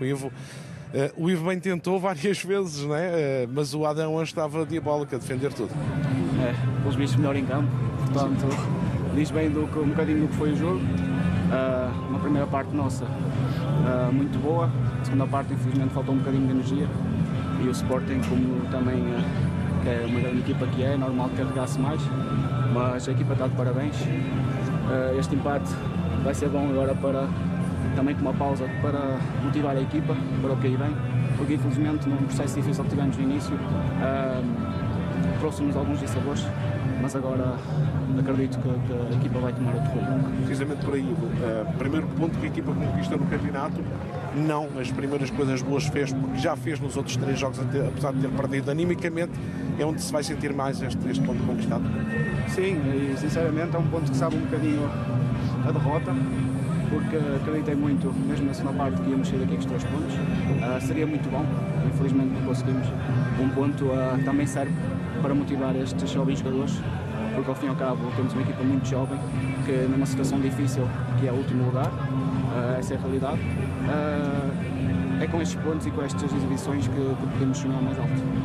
O Ivo, eh, o Ivo bem tentou várias vezes, né? Mas o Adão estava diabólico a defender tudo. É, bichos melhor em campo, portanto, diz bem do que, um bocadinho do que foi o jogo. Uh, uma primeira parte nossa uh, muito boa, a segunda parte infelizmente faltou um bocadinho de energia e o Sporting como também uh, é uma grande equipa que é, é normal que carregasse mais, mas a equipa está de parabéns. este empate vai ser bom agora para também com uma pausa para motivar a equipa para o que aí vem, porque infelizmente num processo difícil que tivemos no início trouxe-nos alguns dissabores, mas agora acredito que, que, a equipa vai tomar outro rumo. Precisamente por aí, o uh, primeiro ponto que a equipa conquista no campeonato, não as primeiras coisas boas fez, porque já fez nos outros três jogos, apesar de ter perdido animicamente, é onde se vai sentir mais este, este ponto conquistado. Sim, e sinceramente é um ponto que sabe um bocadinho a derrota, porque acreditei muito, mesmo na segunda parte, que íamos sair daqui com os três pontos. Uh, seria muito bom, infelizmente não conseguimos. Um ponto uh, também serve para motivar estes jovens jogadores, porque ao fim e ao cabo temos uma equipa muito jovem, que numa situação difícil, que é o último lugar, uh, essa é a realidade. é com estes pontos e com estas exibições que, que podemos sonhar mais alto.